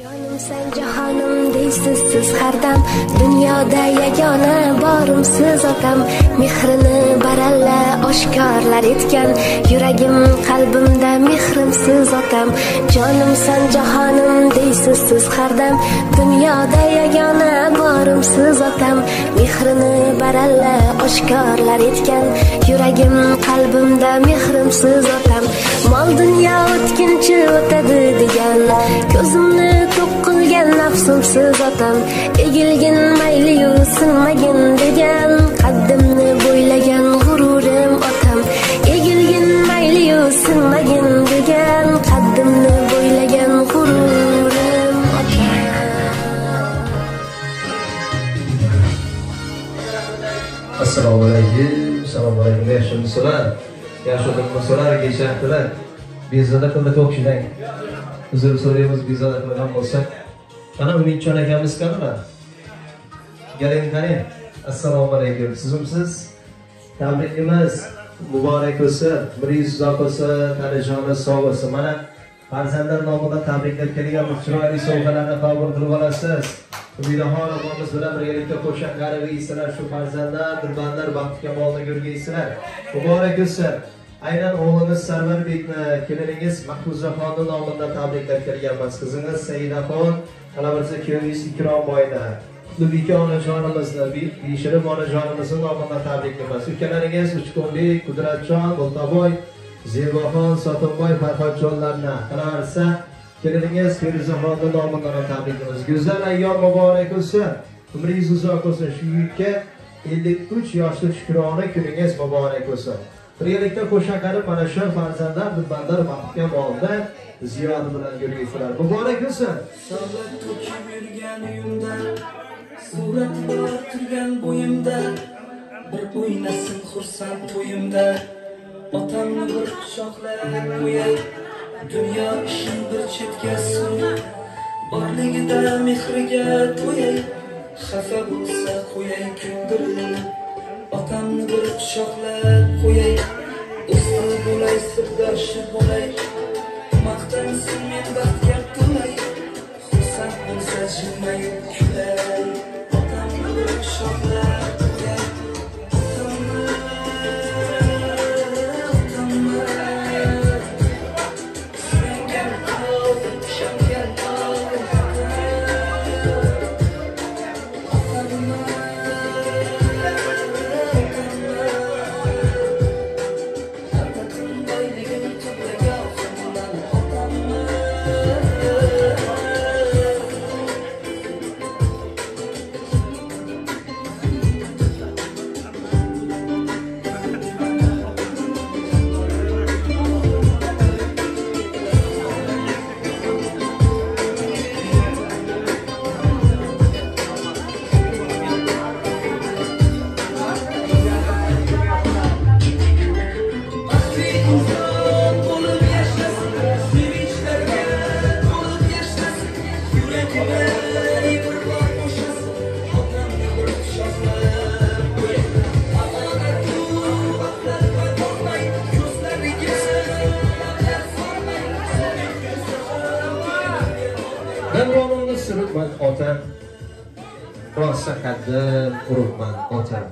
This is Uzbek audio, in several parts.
jonimsan jahonim deysiz siz har dam. Dunyoda yagona borim siz otam. Mehrini baralla oshkorlar etgan. Yuragim qalbimda mehrim siz otam. Jonimsan jahonim deysiz siz har dam. Dunyoda yagona borim siz otam. Mehrini baralla oshkorlar etgan. Yuragim qalbimda mehrim siz otam. Mol dunyo o'tkinchi o'tadi degan. Ko'zimni to'q qilgan nafsimsiz otam egilgin mayliyu sinmagin degan qaddimni bo'ylagan g'ururim otam egilgin mayliyu sinmagin degan qaddimni bo'ylagan g'ururim otam assalomu alaykum assalomu alaykum yaxshi musolar yaxshi musolar kechirdilar bezovta qildi to'qshidan uzr so'raymiz bezovta qilgan bo'lsak mana umidjon akamiz qanaqa galing qani? Assalomu alaykum. Sizimsiz tabrikimiz. Muborak bo'lsin. Bir yuz uzoq bo'lsin. Tanijoni sog' bo'lsin. Mana farzandlar nomidan tabriklab kelgan chiroyli sovg'alarni qabul qilib olasiz. Umidaxon opamiz bilan birgalikda qo'shiq g'arib shu farzandlar dilbandlar baxti kamolni ko'rgaysizlar muborak bo'lsin. Aynan o'g'limiz sarvarbekni keliningiz mahfuzaxonni nomidan tabriklab kelganmiz. Qizingiz saidaxon qalamirsa kuyovingiz ikromboyni qutlubeka onajonimizni beshirib onajonimizni nomidan tabriklaymiz ukalaringiz uchqunbek qudratjon bo'ltaboy zeboxon sotimboy farhodjonlarni qalaversa keliningiz feruzaxonni nomidan ham tabriklaymiz go'zal ayyom muborak bo'lsin. Umringiz uzoq bo'lsin. Shu yigitga ellik uch yoshlik shukrona kuningiz muborak bo'lsin. Birgalikda qo'sha mana shu farzandlar dilbandlar baxtga molda ziyodi bilan yurgaysizlar muborak bo'lsin. Savlat to'kib yurgan uyimda Surati bor turgan bo'yimda. Bir o'ynasin xursand to'yimda. Otamni bir quchoqlab qo'yay Dunyo ishin bir chetga surib Borligida mehriga to'yay Xafa bo'lsa qo'yay kimdir Otamni bir quchoqlab qo'yay Ыстық болай, сырдашы болай Мақтансын мен бақияр толай Құсақ болса жымайып күләй Отамды шоқлай ota rosa qaddim uribman otam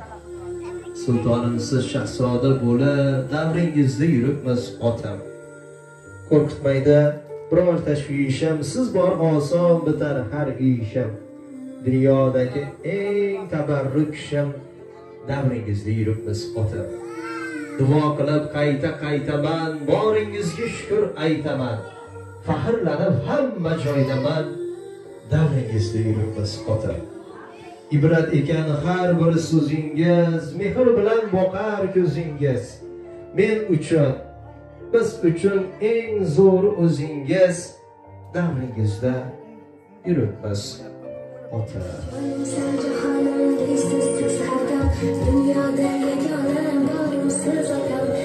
sultonimsiz shahzoda bo'lib davringizda yuribmiz otam qo'rqitmaydi biror tashvishim siz bor oson bitar har ishim dunyodagi eng tabarruk ishim davringizda yuribmiz otam duo qilib qayta qaytaman boringizga shukur aytaman. Faxrlanib hamma joydaman. Davringizda yuribmiz otam ibrat ekan har bir so'zingiz mehr bilan boqar ko'zingiz. Men uchun biz uchun eng zo'r o'zingiz. Davringizda yuribmiz ota dunyoda yagona borimsiz otam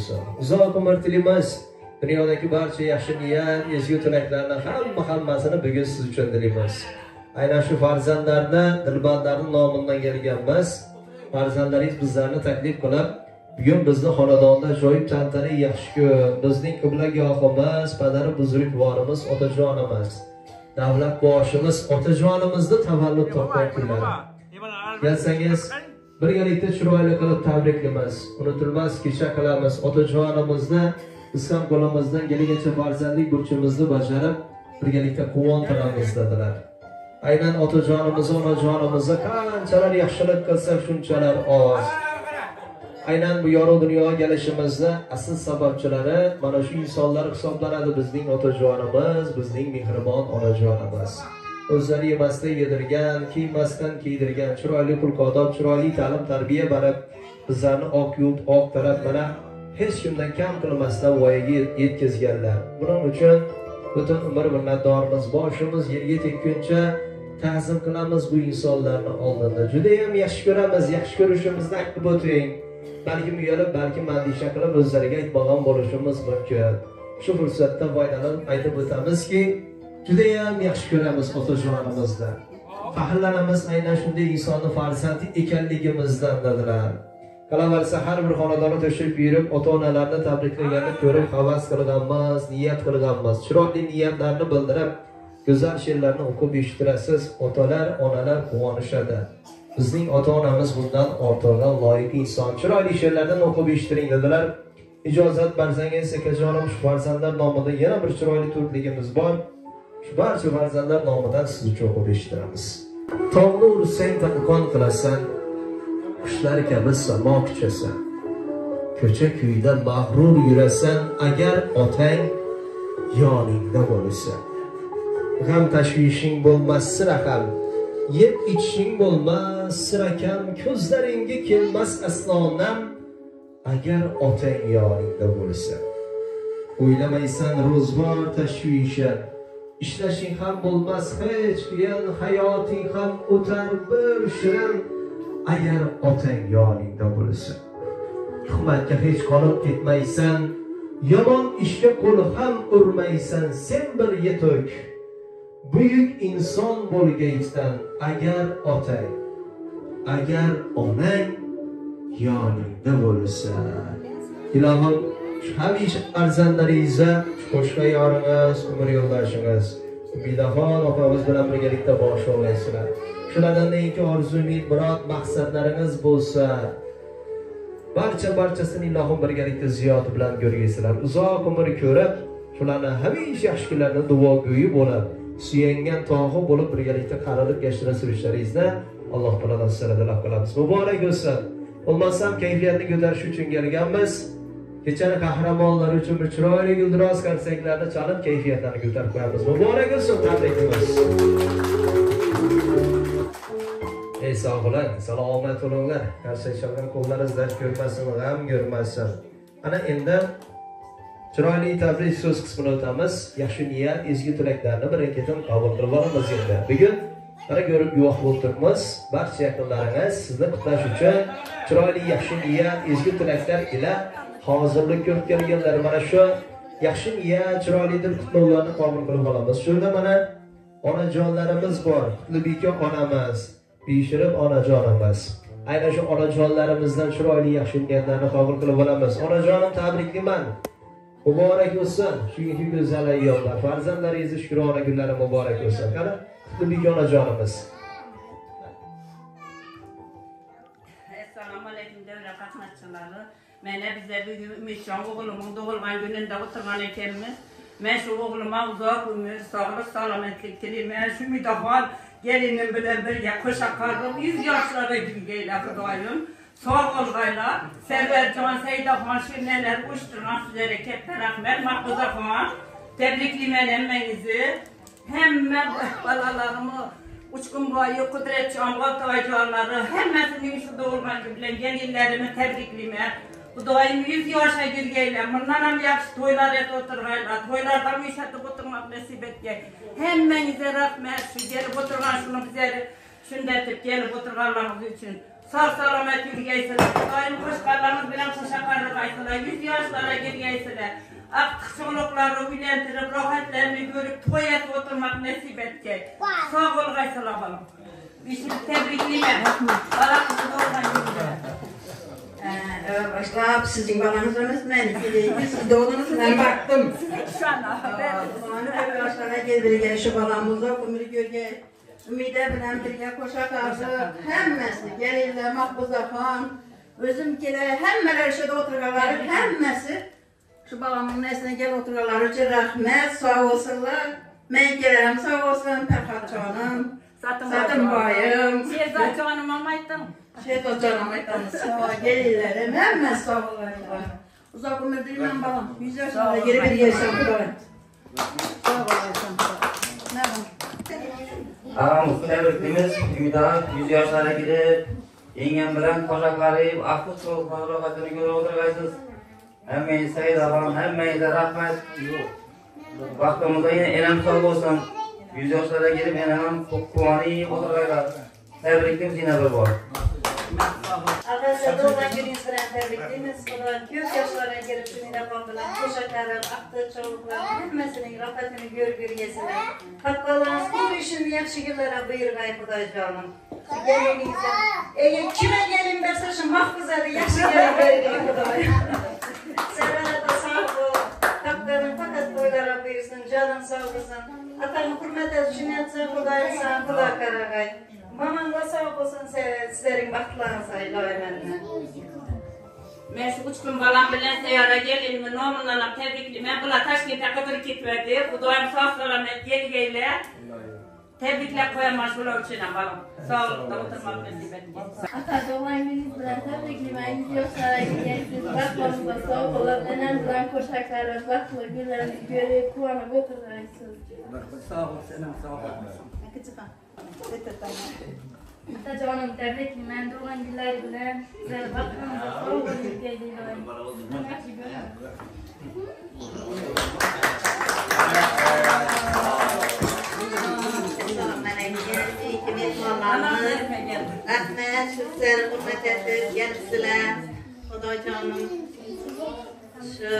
bo'lsin uzoq umr tilaymiz dunyodagi barcha yaxshi niyat ezgu tilaklarni hamma hammasini bugun siz uchun tilaymiz. Aynan shu farzandlarni dilbandlarni nomidan kelganmiz. Farzandlaringiz bizlarni taklif qilib bugun bizni xonadonda ajoyib tantana yaxshi kun. Bizning qiblagohimiz padari buzrukvorimiz otajonimiz. Davlat boshimiz otajonimizni tavallud topgan kunlari kelsangiz birgalikda chiroyli qilib tabriklaymiz unutilmas kecha qilamiz. Otajonimizni biz ham qo'limizdan kelgancha farzandlik burchimizni bajarib birgalikda quvontiramiz dedilar. Aynan otajonimizni onajonimizni qanchalar yaxshilik qilsak shunchalar oz. Aynan bu yorug' dunyoga kelishimizni asl sababchilari mana shu insonlar hisoblanadi bizning otajonimiz bizning mehribon onajonimiz. O'zlari yemasdan yedirgan kiymasdan kiydirgan chiroyli xulq odob chiroyli ta'lim tarbiya berib bizlarni oq yurt oq taraf mana hech kimdan kam qilmasdan voyaga yetkazganlar. Buning uchun butun umr minnatdormiz boshimiz yerga tekkuncha ta'zim qilamiz bu insonlarni oldida judayam yaxshi ko'ramiz yaxshi ko'rishimizni aytib o'ting. Balkim uyalib balkim andisha qilib o'zlariga aytmagan bo'lishimiz mumkin. Shu fursatdan foydalanib aytib o'tamizki judayam yaxshi ko'ramiz otajonimizni faxrlanamiz aynan shunday insonni farzandi ekanligimizdan dedilar. Qolaversa har bir xonadonni tashrif buyurib ota onalarni tabriklaganini ko'rib havas qilganmiz niyat qilganmiz. Chiroyli niyatlarni bildirib go'zal she'rlarni o'qib eshittirasiz. Otalar onalar quvonishadi. Bizning ota onamiz bundan ortig'i loyiq inson. Chiroyli she'rlardan o'qib eshittiring dedilar. Ijozat bersangiz akajonim shu farzandlar nomida yana bir chiroyli to'rtligimiz bor. Shu barcha farzandlar nomidan siz uchun o'qib eshittiramiz. Tog'ni ursang taqqon qilasan qushlar kabi samo kuchasan ko'cha kuyda mag'rur yurasan agar otang yoningda bo'lsa. G'am tashvishing bo'lmas sira ham. Yeb ichishing bo'lmas sira kam. Ko'zlaringga kelmas asnonam agar otang yoningda bo'lsa. O'ylamaysan ro'zg'or tashvishi ishlashing ham bo'lmas hech qiyin hayoting ham o'tar bir shirin. Agar otang yoningda bo'lsa tuhmatga hech qolib ketmaysan yomon ishga qo'l ham urmaysan sen bir yetuk. Buyuk inson bo'lgaysan agar otang agar onang yoningda bo'lsa. Ilohim hamisha farzandlaringizga qo'shqa yoringiz umr yo'ldoshingiz umidaxon opamiz bilan birgalikda bosh ovlaysizlar shulardan neyki orzu umid murod maqsadlaringiz bo'lsa barcha barchasini ilohim birgalikda ziyod bilan ko'rgaysizlar. Uzoq umr ko'rib shularni hamisha yaxshi kunlarda duogo'yi bo'lib suyangan tog'i bo'lib birgalikda qarilib yashira surishlaringizni alloh taolodan sizlarga tilab qilamiz. Muborak bo'lsin. Bo'lmasam kayfiyatni ko'tarish uchun kelganmiz. Kechani qahramonlar uchun bir chiroyli guldiroz konsertlarda chalib kayfiyatlarni ko'tarib qo'yamiz. Muborak bo'lsin tabrikimiz ey sog'lar salomat bo'linglar qarsak chalgan ko'rmasin g'am ko'rmasin. Ana endi chiroyli tabrik so'z qismini o'tamiz. Yaxshi niyat ezgu tilaklarni birin ketin qabul qilib olamiz endi. Bugun mana ko'rib guvoh bo'lib turibmiz barcha yaqinlaringiz sizni qutlash uchun chiroyli yaxshi niyat ezgu tilaklar ila hozirlik ko'rib kelganlar mana shu yaxshi niyat chiroyli deb qutlovlarni qabul qilib olamiz. Shunda mana onajonlarimiz bor. Qutlibeka onamiz beshirib onajonimiz. Aynan shu onajonlarimizdan chiroyli yaxshi niyatlarni qabul qilib olamiz. Onajonim tabriklayman muborak bo'lsin. Shu go'zal ayyomlar farzandlaringizni shukrona kunlari muborak bo'lsin. Qani qutlibek onajonimiz. Assalomu alaykum davlat xizmatchilari Mene bizleri ümitçan oğlumun doğulgan gününde oturgan ekemiz. Men şu oğluma uzak ömür, sağlık, salametlik dilerim. Men şu müdafan gelinim bilen bir ya koşa kardım, yüz yaşlara gülgeyle kudayım. Sağ olgayla, Servercan, Seydahan, Şirneler, Uçturan, Süzere, Kepler, Ahmet, Mahfuza Khan. Tebrikli men emmenizi. Hemen balalarımı Uçkun boyu Kudretcan, Vataycanları, hemmesinin şu doğurgan bilen gelirlerimi tebriklime. Bu daim yüz yaşa girgeyle, mırnanam yapış toylar et oturgayla, toylardan işatı oturmak nasip etge. Hemen ize rahmet şu gelip oturgan şunu bizleri sündetip gelip oturganlarımız için. Sağ salamet yürgeysiniz, daim kuşkarlarımız bilen kuşakarlık aytıla, yüz yaşlara girgeysiniz. Aktık çoğulukları bilendirip, rahatlarını görüp toy et oturmak nasip etge. Sağ ol gaysıla balım. Bişim tebrikliyim. Allah kutlu olsun. Yürüyeceğim. Ee, sizin balanız emas meniki. Siz doğdunuz ben baktım. Şu an Bana bir başlara gel birge şu balamızda ömrü görge. Ümide bilen birge koşa karşı hemmesi gelirler makbuza fan. Özümkiler hemmeler şurada otururlar hemmesi. Şu balamın nesine gel otururlar için rahmet sağ olsunlar. Men gelirim sağ olsun Ferhat canım. Zaten bayım. Ceza canım amaydın. Şey canım aytanız sağ gelirlerim hemen sağ olaylar. Uzak ömür bilmem balam. Yüz yaşında geri bir yaşam kurarım. Sağ olasın. Ne var? Ağamız tebrikimiz Ümit Ağa 100 yaşlara gidip yengem bilen koşaklarıyım, aklı çolukları rohatını görüp oturgaysız. Hemmeyi Seyit ağam, hemmeyi de rahmet. Vaktımızda yine enem sağ olsun. 100 yaşlara gidip enem kuvanıyım oturgaylar. Tebrikimiz yine bir var. Avvalda doğma gününüzlerinde bildiğiniz kadar göz yaşlarına girip dünyada bandılar, koşaklarım, aktığı çoğuluklarım, hemmesinin rahatını gör gör yesinler. Hakkılarınız bu işini yakşı yıllara buyurgay Kuday canım. Gelinizden, eğer kime gelin verse şu mahfuzları yakşı yıllara buyurgay Kuday. Severata sağ ol, kapkanın fakat boylara buyursun, canın sağ olsun. Atamı hürmet et, şünet sağ Kuday, sağ Kuday Karagay. Mamanla sağ olsun sizlerin vaxtlarınız hayırlı öğrenler. Ben şu üç gün balam bilen seyara gelin mi nomunlarla tebrikli. Ben bula taş gibi takıdır gitmedi. Bu doyum sağ solan gel geyle. Tebrikler koyamaz bula uçuyla balam. Sağ olun da oturmak nasip etkin. Ata dolayımınız bilen tebriklimeyiz yok sarayı gelsiniz. Bakmanızda sağ olun. Önem bilen koşaklara bakla gülen göre kuana götürürsünüz. Sağ olun senem sağ olun. Akıcıkan. Atacanım tebrik ben doğan günler bilen size bakmanıza çok mutlu ediyorum. Rahmet, şükür, hürmet ettir, gelipsiler. Hudacanım shu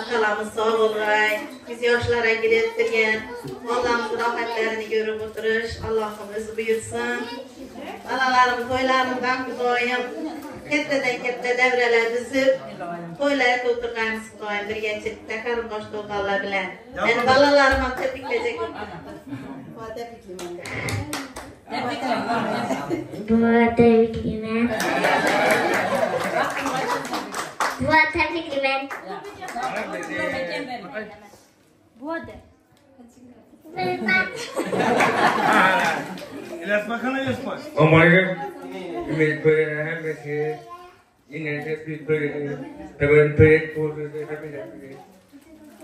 akalamiz sog' bo'lg'ay biz yoshlar kelayotgan bolamiz rohatlarini ko'rib o'tirish allohimiz buyursin. Balalarimiz to'ylarimiz ham xudoyim kattadan katta davralar buzib to'ylarda o'tirganmiz xudoyim. Birgachilikda qarindosh to'g'onlar bilan. Mani bolalarim ham tabriklaja tabriklayman tabriklayman बहुत है फिक्री मैन बहुत है इलास्पा खाना इलास्पा हमारे मेरे पे है मेरे इन ऐसे पीपल के तबन पे एक फूल के सब जाते हैं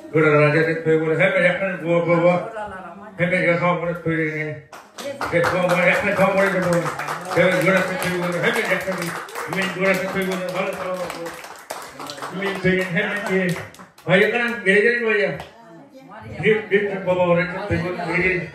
थोड़ा राजा के पे बोले है मेरे अपन वो वो वो है मेरे का पर पे ने के को मेरे अपन को बोले के बोले है मेरे का पे बोले है मेरे का पे मैं थोड़ा से पे बोले हाल Bilin hemen diye. Bayıldan gelecek mi ya? Bir bir baba oraya tıklayıp gelecek.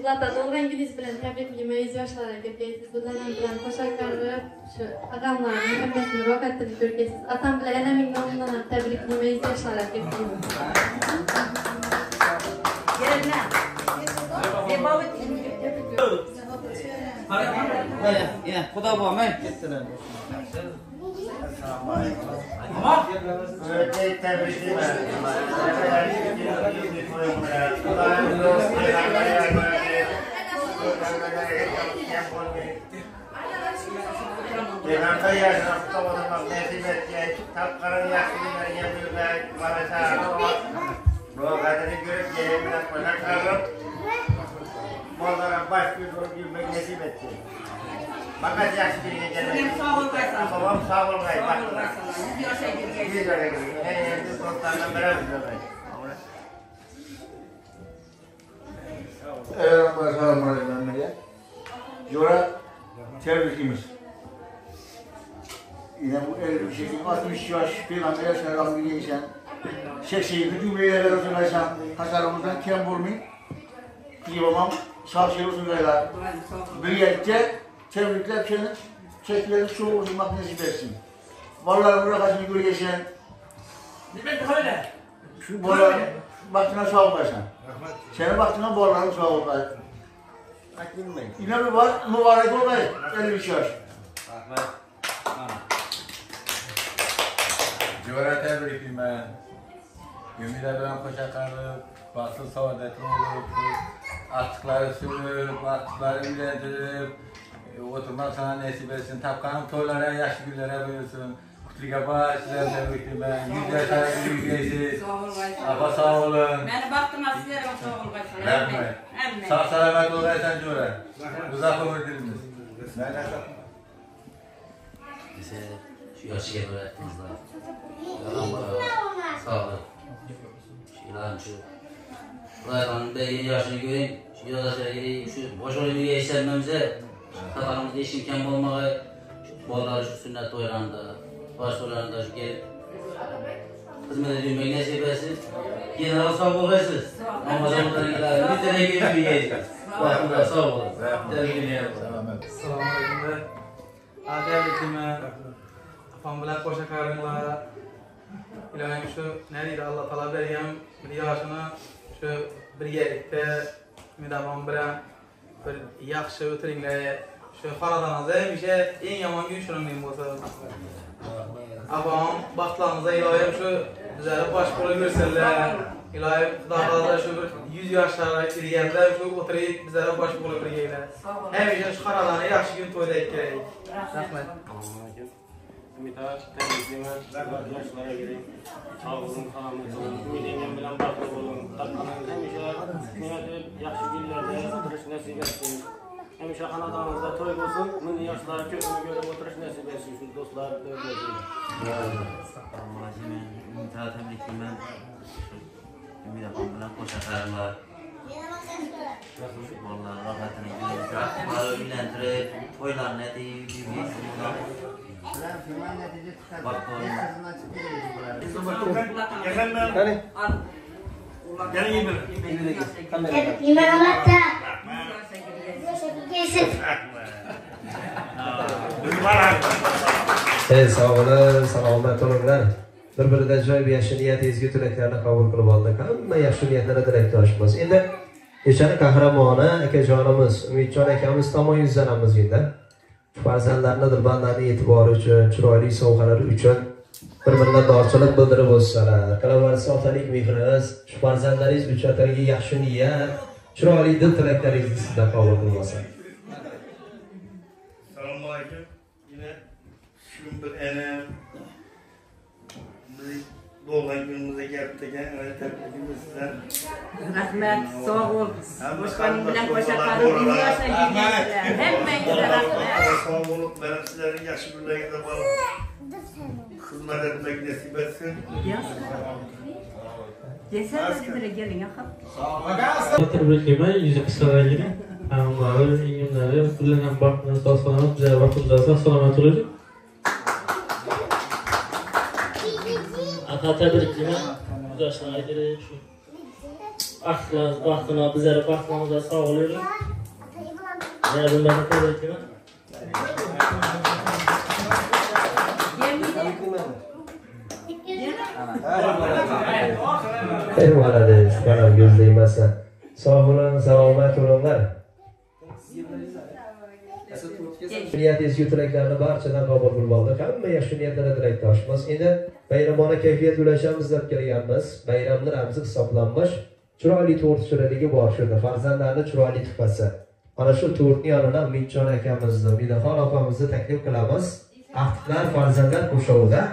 Zlatan doğulgan gününüz bilen tebrik yemeğiz yaşlara gitmeyiz. Bunların bilen koşaklarını şu adamların hepsini rokatını görgesiz. Atam bile enemin namından tebrik yemeğiz yaşlara gitmeyiz. Gelme. Ne babet Hayır, ya, kuda bu ama ettiler. Ama öyle tebrik Devamlı yaşamda olmak nasip ettiği tapkarın yaşını yapıyorlar. Varasa bu kadını görüp gelemine konak alıp Moldara baş bir rol gibi nasip ettiği. Bakacağız yaşlı birine gelmeyin. Sağ ol kaysan. Babam sağ ol kaysan. Sağ ol kaysan. Bir yaşa gireceğiz. Bir yaşa gireceğiz. Her yerde sonuçlarla beraber gidiyoruz. Evet, selamun aleyküm. Yora tebrikimiz. Yine bu 53 Ekim 60 yaş Peygamber'e selam gidiysen, 82 Cumhuriyet'e razılaşan hasarımızdan kem vurmayın. Kızı babam sağ şey olsun gayla. Bir yerde Tebrikler senin. Çekilerin çoğu uzunmak nasip etsin. Vallahi bırakasın gül geçen. Demek öyle. Şu bolla baktığına sağ ol başkan. Senin baktığına bolların sağ ol başkan. İnan mübarek, mübarek ol bey. 53 yaş. Rahmet. Civara tebrikim ben. Ümit Erdoğan Koçakarlı, Basıl Saadet'in olup, atıkları sürülüp, atıkları ilerlendirilip, ee, oturmak sana nasip etsin. Tapkanım toylara, yaşlı günlere bölünsün. Kutluya baş, sizlerden büyüktüm ben. Yüz yaşar, yüz yeşil. Afa sağ olun. Beni baktıma sizlere sağ olun. Rahmet. Sağ selamet olaysan cöre. Uzak ömür dilimiz. Ben de Bize şu yaşıya öğrettiniz lan. Sağ olun. Şilan şu. Ulan ben yeni yaşını göreyim. Şu yaşına gireyim. Şu boş olayım diye işlenmemize. Aramızda eşinken olmağı, bolları şu sünnet oyranda, baş oyranda şu gel. Hizmet edilmeyi nasip etsin. Yine sağ olasınız. Ramazan'dan ileride bir tane gibi bir yiyeceğiz. Bakımda sağ olun. Terbiyeye olun. Selamünaleyküm. Adevletime, afamlar koşakarımla, ilahim şu nerede Allah talep edeyim, bir yaşına şu bir yerlikte, bir de bir yaxshi o'tiringlar. Shu xonadoningizda hamisha eng yomon kun shuning bo'lsin. Opam baxtlaringizda ilohim shu bizlarni bosh bo'lib yursinlar. Ilohim Xudo xohlasa shu bir 100 yoshlarga kirganda shu o'tirib bizlarga bosh bo'lib birgaliklar. Hamisha shu xonadonni yaxshi kun to'ylaylik kerak. Rahmat. Ümita temizliğime, arkadaşlara gireyim. Sağ olun, sağlıklı olun. Ümidiyle bilen bakıp olun. Takmanın hemşe, nimetli, yakşı günlerde oturuş nasip etsin. Hemşe hanadağınızda toy olsun. Münni yaşlara kökünü görüp oturuş nasip etsin. Dostlar, dövdürsün. Amacime, ümita temizliğime, ümit efendim bilen koşakarlar. Futbollar, rahatını, güzel, futbolları bilendirip, toylar ne diye, bir bir etib, Ey sog' bo'lin, salomat bo'linglar. Bir-biridan joy yaxshi niyat, ezgu tilaklarni qabul qilib oldik. Hamma yaxshi niyatlarga tilakdoshmiz. Endi kechani qahramoni akajonimiz Umidjon akamiz tomon yuzlanamiz endi. Farzandlarni dilbandlarni e'tibori uchun, chiroyli sovg'alari uchun bir-minnatdorchilik bildirib o'tsalar. Qilaversa otalik mehriniz, shu farzandlaringiz uchun atalgan yaxshi niyat, chiroyli dil tilaklaringizni sizdan qabul qilib. Assalomu alaykum. Shu bir enam günümüze gelip ekan, ana tabrikimiz sizdan. Rahmat, sog' bo'l. Boshqaning bilan qo'sha qarib, yoshlar yurgansizlar. Hammangizga rahmat. Olup benim sizlerin yaşı günlerinde bana hizmet etmek nasip etsin. Tabriklayman, yuzi qisqaligini. Hammalari, yengimlari, bilan baxtli, sog' salomat, bizlar vaqtida salomat bo'laylik. خاطر بریکیم گذاشتن اگر اخلاص بختنا بزر بختنا بزر ساولر یادم بزر بریکیم Eyvallah deyiz, bana gözleyim asla. Sağ olun, selamet olunlar. Niyat ezgu tilaklarni barchadan qabul qilib oldik. Hamma yaxshi niyatlarga tilakdoshmiz. Endi bayramona kayfiyat ulashamiz deb kelganmiz. Bayramni ramzi hisoblanmish chiroyli to'rt shirinligi bor shunda. Farzandlarni chiroyli tuhfasi. Mana shu to'rtni yonidan Umidjon akamizni, Umidaxon opamizni taklif qilamiz. Ahtiqlar farzandlar qo'shovida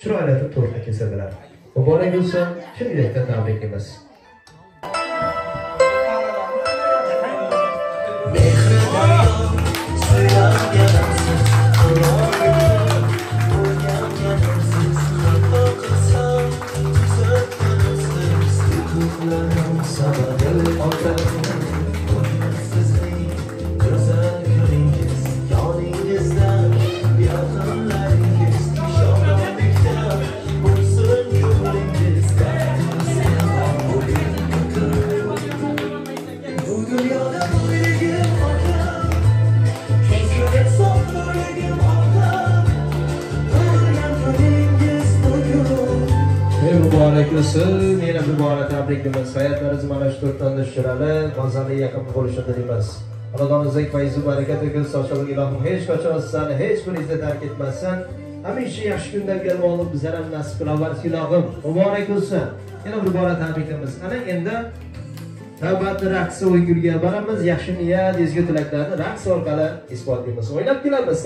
chiroyli to'rtni kesadilar. Muborak bo'lsin, shu niyatdan tabriklaymiz. Bo'lsin. Yana bir bora tabriklaymiz hayotlarimiz mana shu to'rtta tushiradi g'azali yaqin bo'lishini tilaymiz xonadoningizga fayzu baraka to'kil sochilib ilohim hech qachon sizlarni hech biringizni tark etmasin hamisha yaxshi kunlarga olib bizlar ham nasib qilaversin ilohim muborak bo'lsin. Yana bir bora tabriklaymiz ana endi navbatni raqsi o'yin boramiz. Yaxshi niyat ezgu tilaklarni raqs orqali isbotlaymiz. O'ynab kelamiz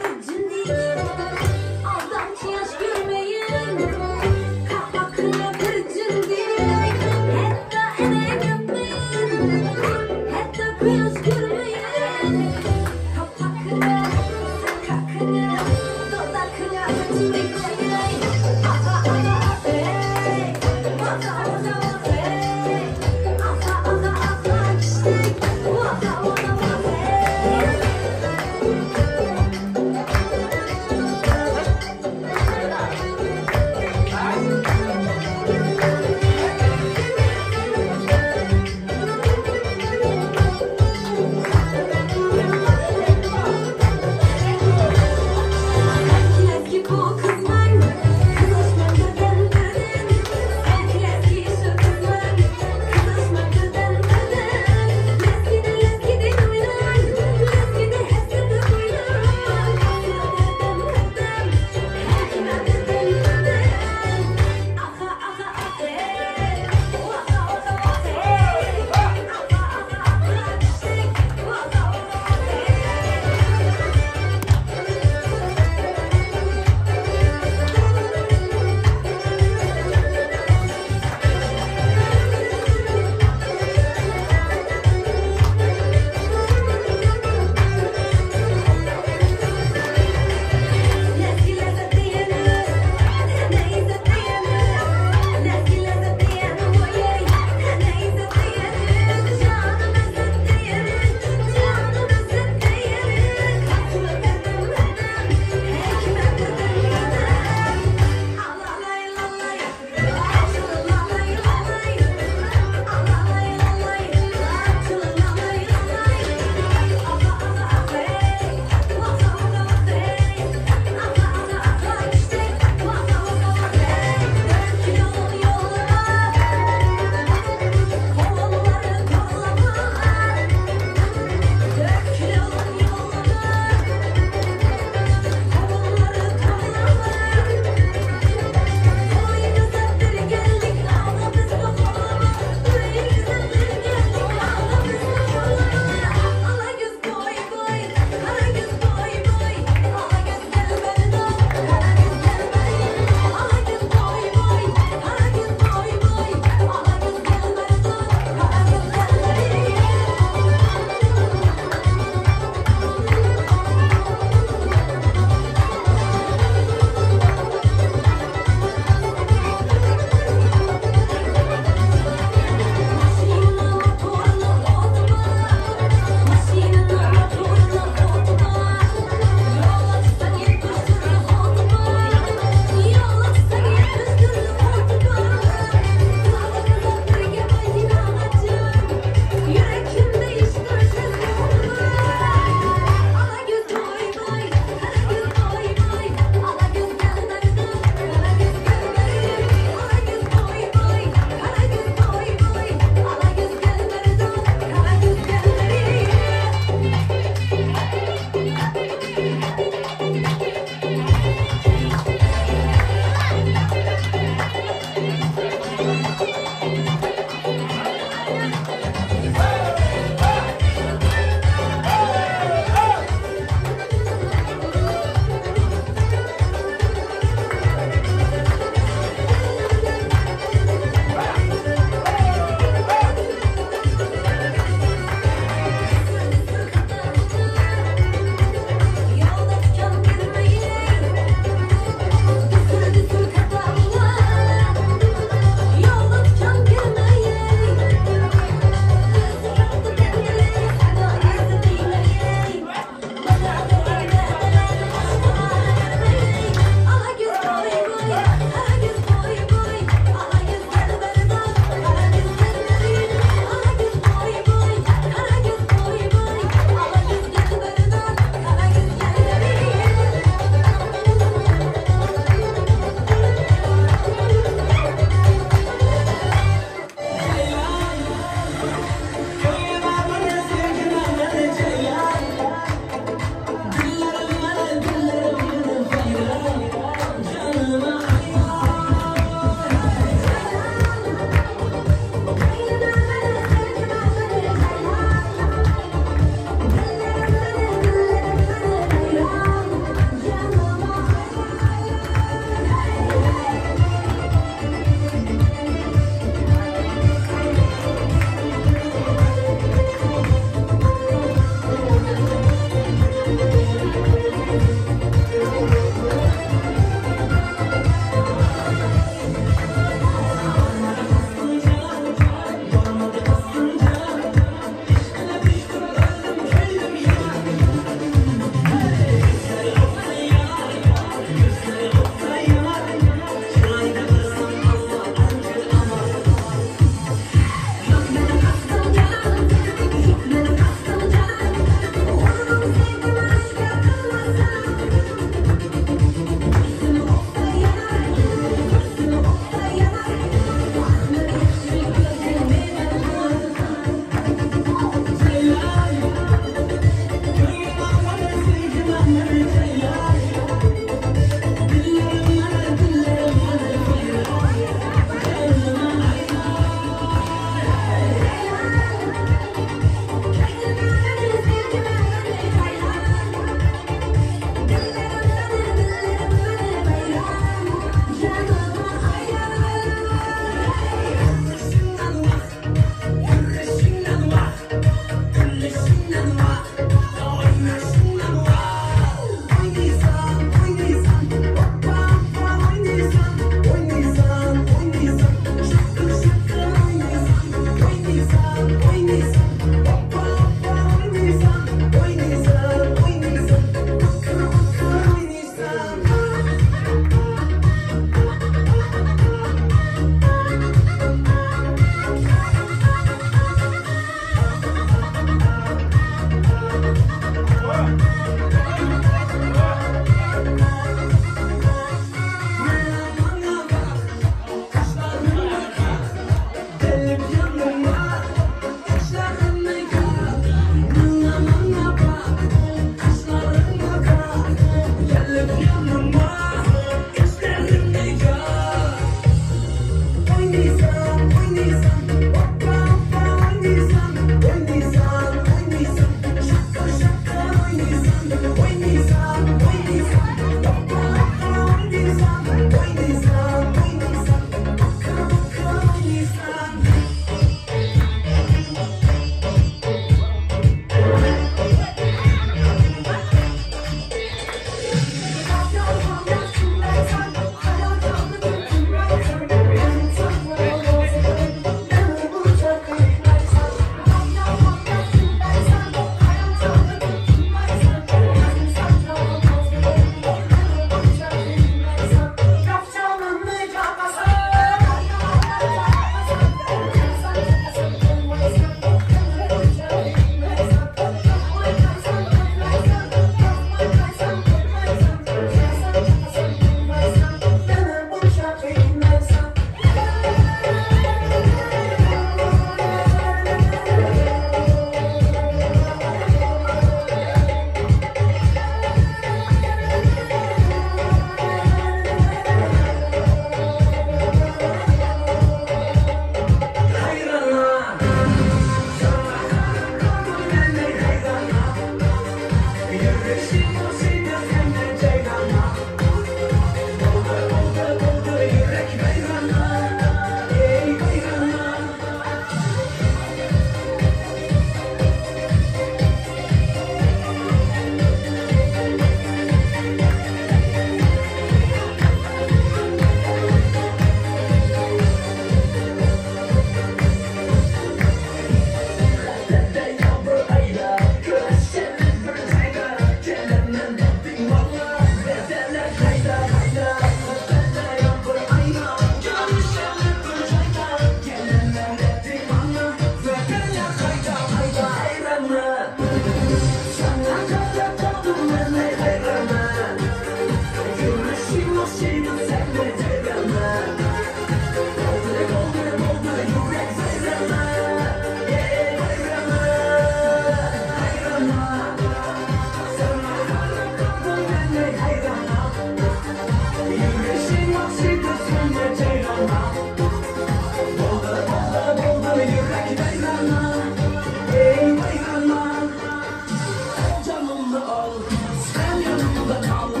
the collar.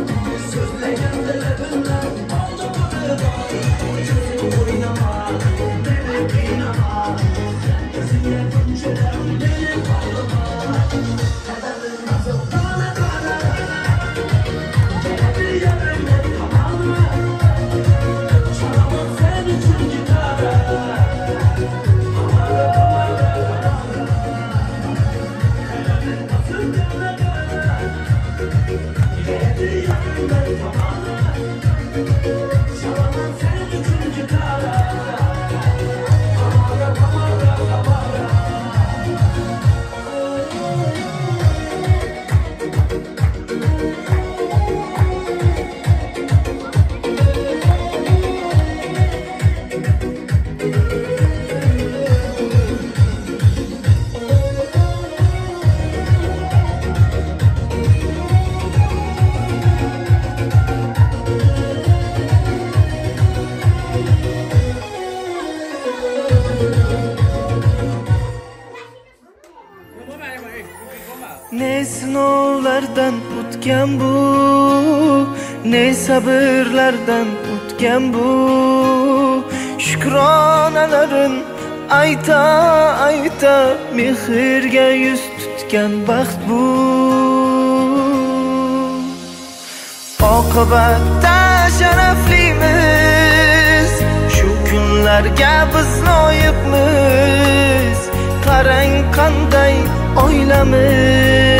Ne sinovlardan o'tgan bu Ne sabrlardan o'tgan bu. Shukronalarin ayta ayta Mehrga yuz tutgan baxt bu. Oqibatda sharafli kunlarga biz loyiqmiz. Qarang qanday oilamiz.